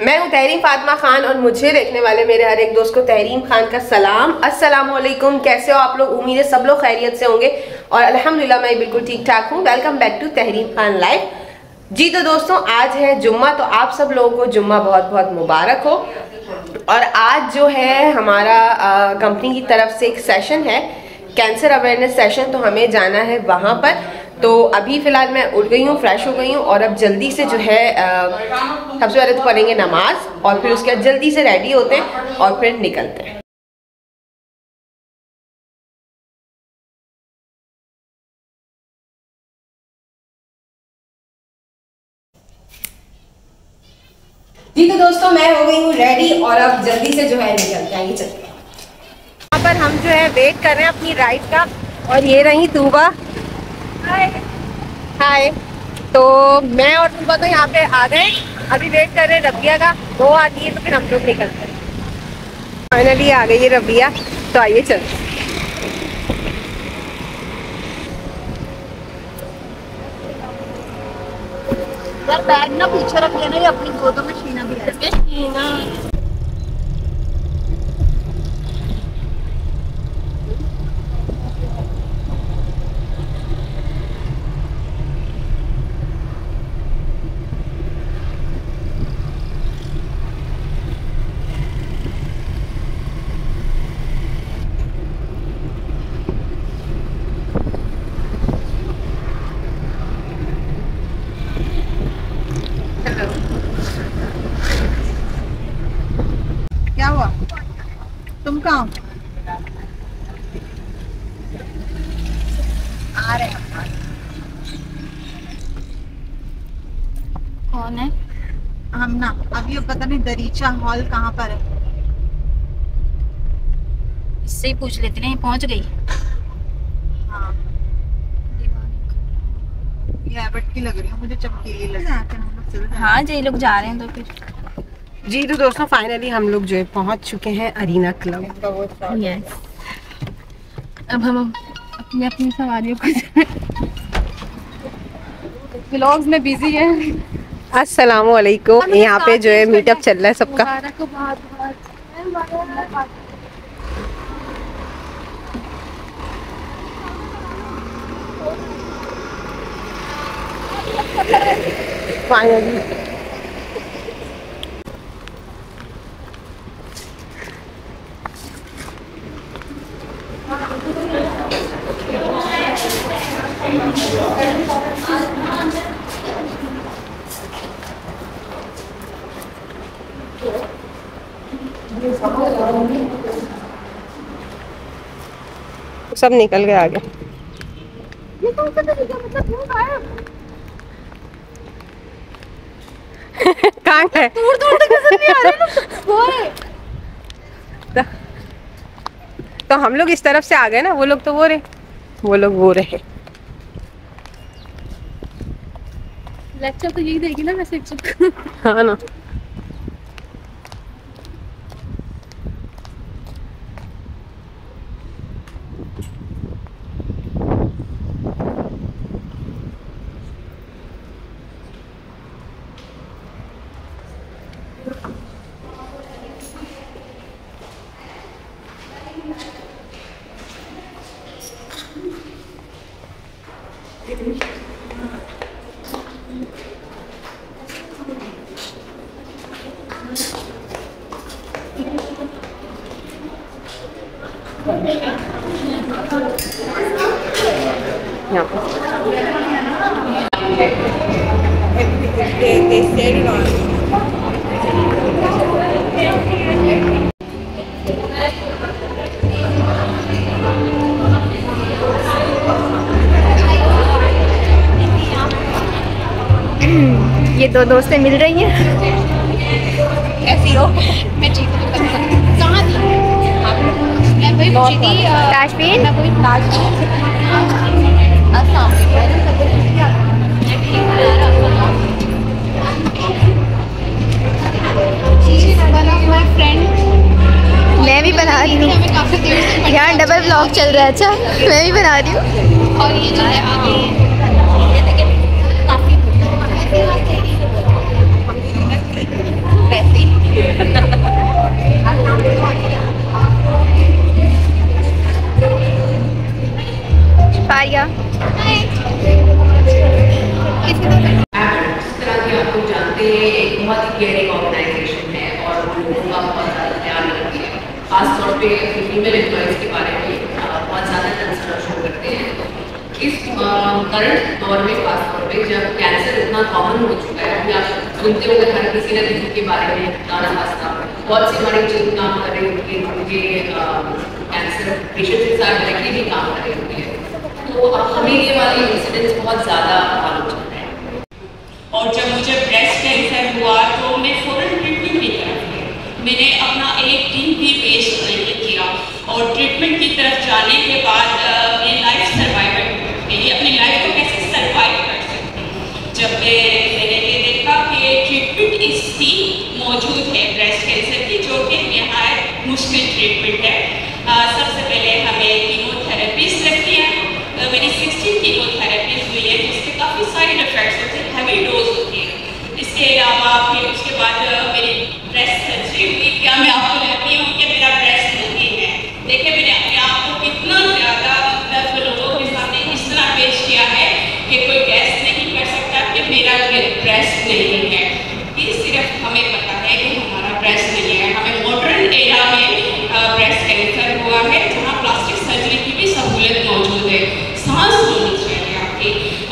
मैं हूँ तहरीम फातिमा खान और मुझे देखने वाले मेरे हर एक दोस्त को तहरीम खान का सलाम। अस्सलाम वालेकुम कैसे हो आप लोग? उम्मीद है सब लोग खैरियत से होंगे। और अल्हम्दुलिल्लाह, मैं बिल्कुल ठीक ठाक हूँ। Welcome back to Tahreem Khan live जी तो दोस्तों, आज है जुम्मा तो आप सब लोगों को जुम्मा बहुत बहुत मुबारक हो। और आज जो है हमारा कंपनी की तरफ़ से एक सेशन है। कैंसर अवेयरनेस सेशन तो हमें जाना है वहाँ पर। तो अभी फ़िलहाल मैं उठ गई हूँ फ्रेश हो गई हूँ और अब जल्दी से जो है सबसे पहले तो पढ़ेंगे नमाज़ और फिर उसके बाद जल्दी से रेडी होते हैं और फिर निकलते हैं। जी तो दोस्तों, मैं हो गई हूँ रेडी और अब जल्दी से जो है निकलते हैं चलते हैं। यहाँ पर हम जो है वेट कर रहे हैं अपनी राइड का और ये रही तूबा हाय तो मैं और तुम तो यहाँ पे आ गए। अभी वेट कर रहे हैं रबिया का। वो आती है तो फिर हम लोग निकलते हैं फाइनली आ गई है रबिया। तो आइए चल। यार बैग ना पीछे रख लेना ये अपनी गोदों में शीना भी करके शीना कहाँ आ रहे कौन है? हम ना, अभी पता नहीं दरीचा हॉल कहाँ पर है। इससे ही पूछ लेते नहीं पहुँच गई। हाँ। ये एबट की लग रही है, मुझे चमकीली लग रही है। हाँ जी लोग जा रहे हैं तो फिर। जी तो दोस्तों फाइनली हम लोग जो है पहुँच चुके हैं अरीना क्लब अब हम अपनी अपनी सवारियों को ब्लॉग्स में बिज़ी है। अस्सलाम वालेकुम यहाँ पे जो है मीटअप चल रहा है सबका। फाइनली सब निकल गए आगे। कहाँ गए? दूर दूर तक नज़र नहीं आ रहे तो, तो हम लोग इस तरफ़ से आ गए ना वो लोग तो वो रहे। वो लोग वो रहे। लेक्चर तो यही देगी ना वैसे हाँ ना। Obrigada. ये दो दोस्तें मिल रही हैं। ऐसी हो। मैं ठीक कहाँ थी? मैं वही पूछी थी काश्मीर? मैं वही मैं भी बना रही हूँ। यहाँ डबल ब्लॉग चल रहा है। अच्छा मैं भी बना रही हूँ। और ये जो है आगे बहुत सी हमारी टीम काम कर रही होती है उनके कैंसर पेशेंट के साथ डायरेक्टली भी काम कर रही होती है तो हमें ये वाले इंसिडेंट्स बहुत ज़्यादा मालूम चल रहे हैं। और जब मुझे ब्रेस्ट कैंसर हुआ तो मैं फ़ौरन ट्रीटमेंट की तरफ़ गई। मैंने अपना एक दिन भी नहीं किया। और ट्रीटमेंट की तरफ़ जाने के बाद अ, अपनी लाइफ सर्वाइवल के लिए अपनी लाइफ को कैसे सर्वाइव कर सकती हूँ जब मैं मैंने ये देखा कि ट्रीटमेंट इसकी मौजूद है ब्रेस्ट कैंसर की जो कि नहायत मुश्किल ट्रीटमेंट है। आ, सबसे पहले हमें कीमोथेरेपीज लगती है। तो मेरी 16 कीमोथेरेपीज हुई है जिसके काफ़ी साइड इफ़ेक्ट्स होते हैं हैवी डोज होती है। इसके अलावा फिर उसके बाद मेरी ब्रेस्ट सर्जरी हुई क्या मैं आपको कहती हूँ कि मेरा ब्रेस्ट नहीं है देखिए मैंने अपने आप को कितना ज़्यादा मतलब लोगों के सामने इस तरह पेश किया है कि कोई गैस नहीं कर सकता कि मेरा ब्रेस्ट नहीं है ये सिर्फ़ हमें पता है कि हमारा ब्रेस्ट नहीं है हमें मॉडर्न एरा में ब्रेस्ट कैंसर हुआ है जहाँ प्लास्टिक सर्जरी की भी सहूलत मौजूद है सांस होनी चाहिए आपकी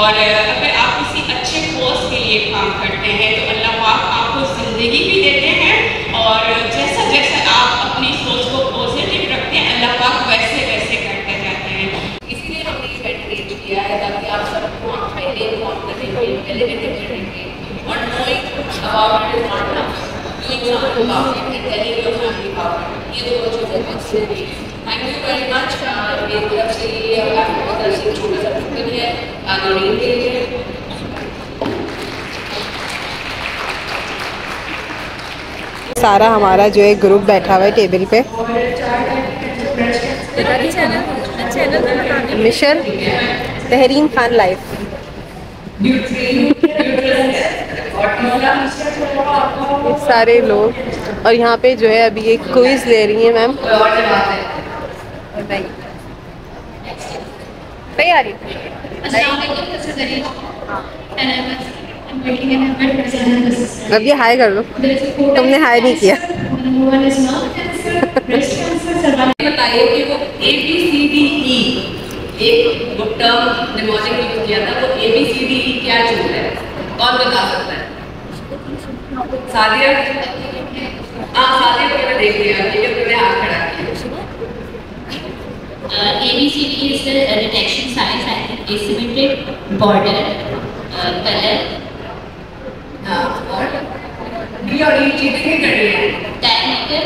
और अगर आप किसी अच्छे कोर्स के लिए काम करते हैं तो अल्लाह पाक आपको ज़िंदगी भी देते हैं और जैसा जैसा आप अपनी सोच को पॉजिटिव रखते हैं, अल्लाह पाक वैसे वैसे करते जाते हैं। इसलिए हमने इवेंट अरेंज किया है ताकि आप सबको पहले करेंगे ये दो थैंक यू वेरी मच मेरी तरफ़ से ये आपकी तरफ़ से छोटा सा टोकन है नौरीन के लिए सारा हमारा जो है ग्रुप बैठा हुआ है टेबल पे। मिशन तहरीन खान लाइफ सारे लोग, और यहाँ पे जो है अभी एक क्विज ले रही है मैम और जवाब है तैयारी अब ये हाय कर लो। तुमने हाय नहीं किया। बताइए कि वो A B C D E एक वो टर्म निमोनिक यूज़ किया था वो A B C D E क्या चीज़ है कौन बता सकता है सादिया हाँ सादिया को देख लिया ठीक है तुमने हाथ खड़ा Uh, ABCD is the uh, detection science and asymmetric border uh, color हाँ और डी और ई चीज़ें नहीं कर रही है diameter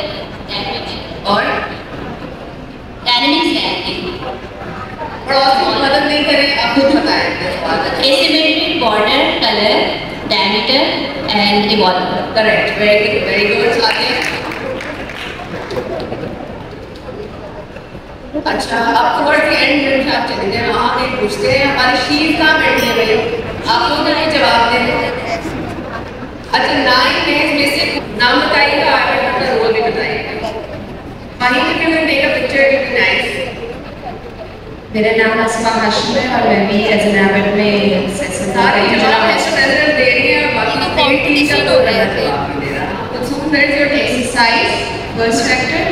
और dynamics reacting पड़ोसी की मदद नहीं करें आप खुद बताएँ asymmetric border color diameter and evolver correct very good very good Sadia अच्छा अब टुवर्ड द एंड में आप चले जाए वहाँ पे पूछते हैं हमारी शीट कहाँ बैठी है आप लोग नहीं जवाब दें अच्छा नाइन नेम्स में से नाम बताइएगा आगे अपना रोल भी बताइएगा माही if you can take a picture it would मेरा नाम असमा हाशिम है और मैं भी एज एन एबट में सारे जवाब मिस्टर प्रेसिडेंट दे रही है बाकी कंपटीशन हो रहा है रहा। तो सुन is your exercise first factor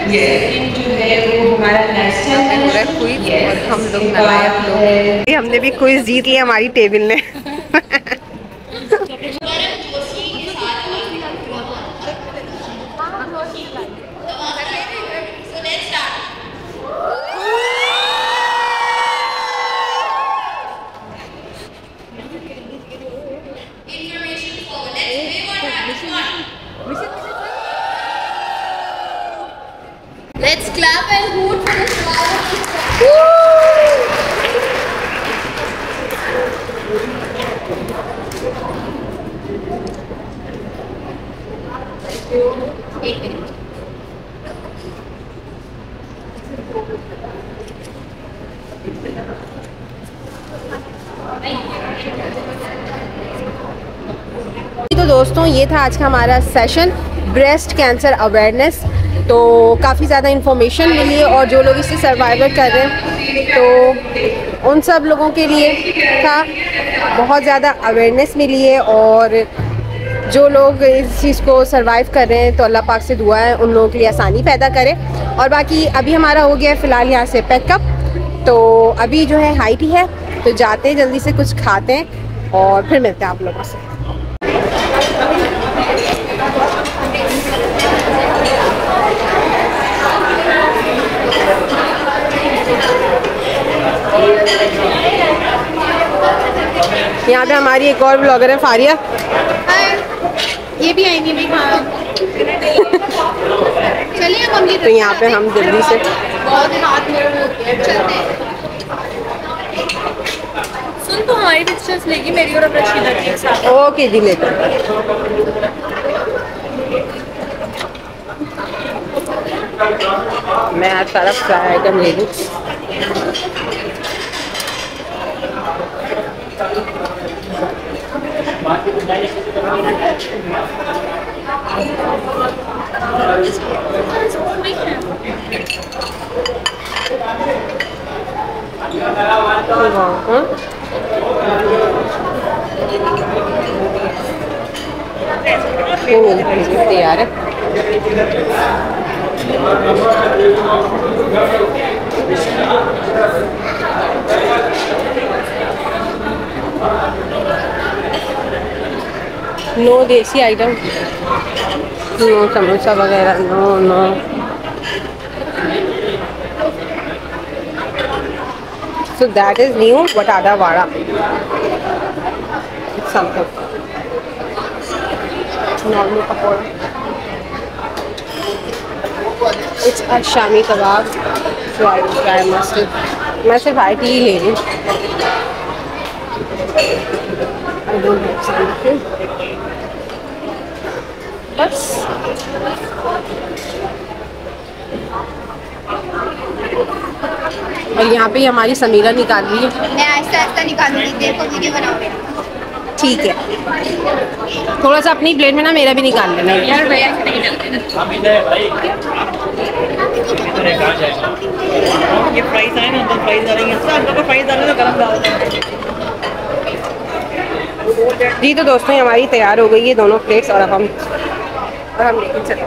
जो है वो हमारा लाइफस्टाइल पूरा क्विज और हम लोग। हमने भी क्विज जीत लिया हमारी टेबल ने। clap and hoot for the. तो दोस्तों, ये था आज का हमारा सेशन ब्रेस्ट कैंसर अवेयरनेस तो काफ़ी ज़्यादा इन्फॉर्मेशन मिली है और जो लोग इससे सर्वाइवर कर रहे हैं तो उन सब लोगों के लिए था बहुत ज़्यादा अवेयरनेस मिली है और जो लोग इस चीज़ को सर्वाइव कर रहे हैं तो अल्लाह पाक से दुआ है, उन लोगों के लिए आसानी पैदा करे। और बाकी अभी हमारा हो गया है फ़िलहाल यहाँ से पैकअप तो अभी जो है हाइट ही है तो जाते हैं, जल्दी से कुछ खाते हैं और फिर मिलते हैं आप लोगों से। यहाँ पे हमारी एक और ब्लॉगर है फारिया? ये भी आएँगे भाई हाँ। चलिए हम तो यहाँ पे हम जल्दी से सुन तो हमारी पिक्चर्स लेगी मेरी और रशीदा की साथ। ओके जी लेकर मैं आज सारा फ्राई आइटम ले लूँ। हाँ? ये मेरी चीज़ तैयार नो देसी आइटम, नो समोसा वगैरह, no no. So that is new but आधा vada. It's something normal pakora. It's shami kebab मैं सिर्फ़ आई टी ही ले रही हूँ। बस। और यहाँ पे हमारी समीरा निकाल रही है। मैं आहिस्ता आहिस्ता निकालूँगी देखो वीडियो बनाओ ठीक है। थोड़ा सा अपनी प्लेट में ना मेरा भी निकाल लेना। यार भैया ये प्राइस आए ना तो प्राइस डालेंगे अंदर को प्राइस डालेंगे तो गरम डाल देंगे जी तो दोस्तों हमारी तैयार हो गई है दोनों प्लेट्स और अब हम और हम लेकिन चलो।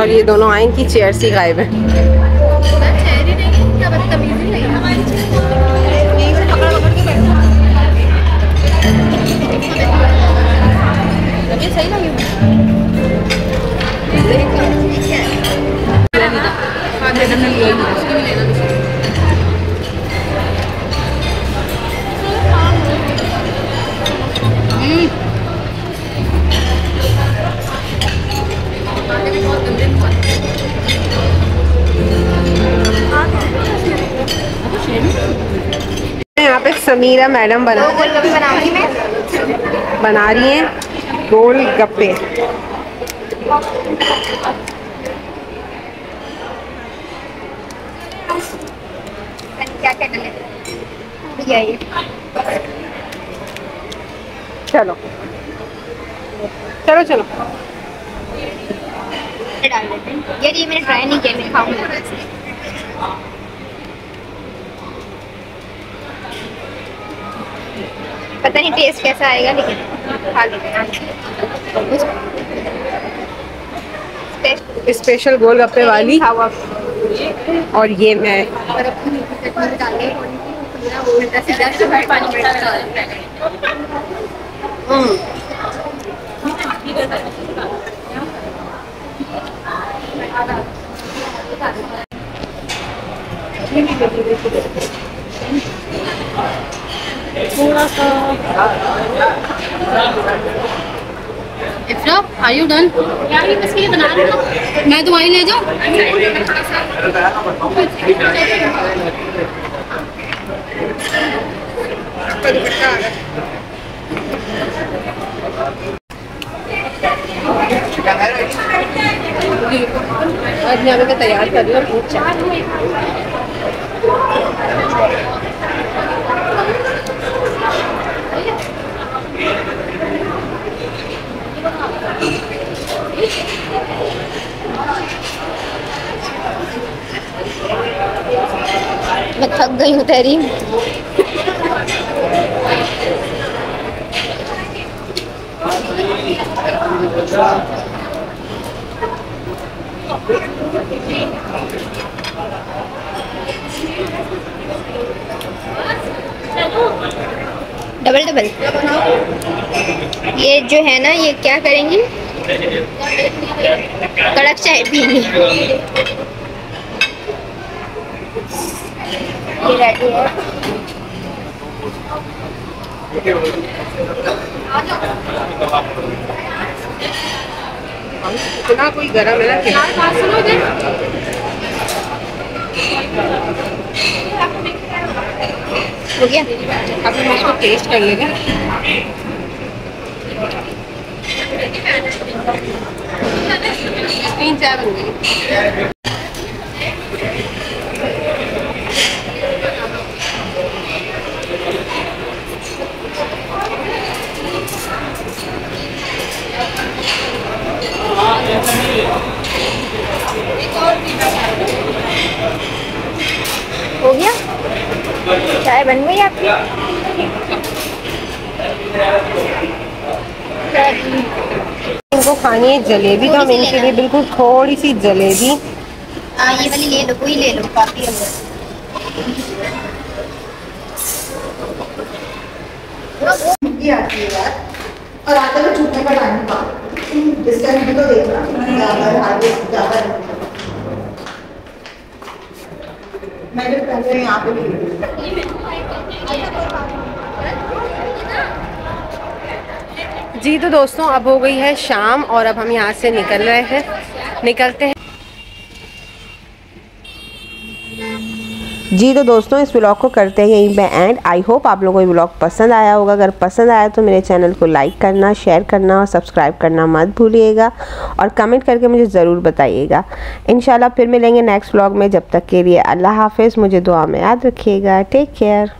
और ये दोनों आए इनकी चेयर से गायब है। यहाँ पे समीरा मैडम बना बनाऊँगी बना रही हैं गोल गप्पे। चलो। चलो चलो। डाल देते हैं। ये मैंने ट्राई नहीं किया मैं खाऊँगी। पता नहीं टेस्ट कैसा आएगा लेकिन खा लेते हैं स्पेशल गोल गप्पे वाली। और ये मैं और अपनी सीधा से इफ्रा आर यू डन मैं तुम्हारी ले जाऊँ? आज मैं तैयार कर रही हूँ। मैं थक गई हूँ, तेरी डबल डबल ये जो है ना, ये क्या करेंगी? कड़क चाय पीनी ये रेडी है। इतना कोई गरम है ना कि हो गया अब हम इसको टेस्ट कर लेंगे तीन चाय बन गई हो गया चाय बन गई आपकी इनको खानी है जलेबी तो हम इनके लिए बिल्कुल थोड़ी सी जलेबी। हाँ ये वाली ले लो कोई ले लो काफ़ी है ये आती है और आते हुए छूटने का। टाइम का डिस्टेंस भी तो देखना ज़्यादा है आगे ज़्यादा मैं जो पहले यहाँ पे जी तो दोस्तों, अब हो गई है शाम और अब हम यहाँ से निकल रहे हैं। निकलते हैं। जी तो दोस्तों, इस ब्लॉग को करते हैं यहीं पे एंड आई होप आप लोगों को ये ब्लॉग पसंद आया होगा। अगर पसंद आया तो मेरे चैनल को लाइक करना शेयर करना और सब्सक्राइब करना मत भूलिएगा। और कमेंट करके मुझे ज़रूर बताइएगा। इन फिर मिलेंगे नेक्स्ट ब्लॉग में। जब तक के लिए अल्लाह हाफिज़। मुझे दुआ में याद रखिएगा। Take care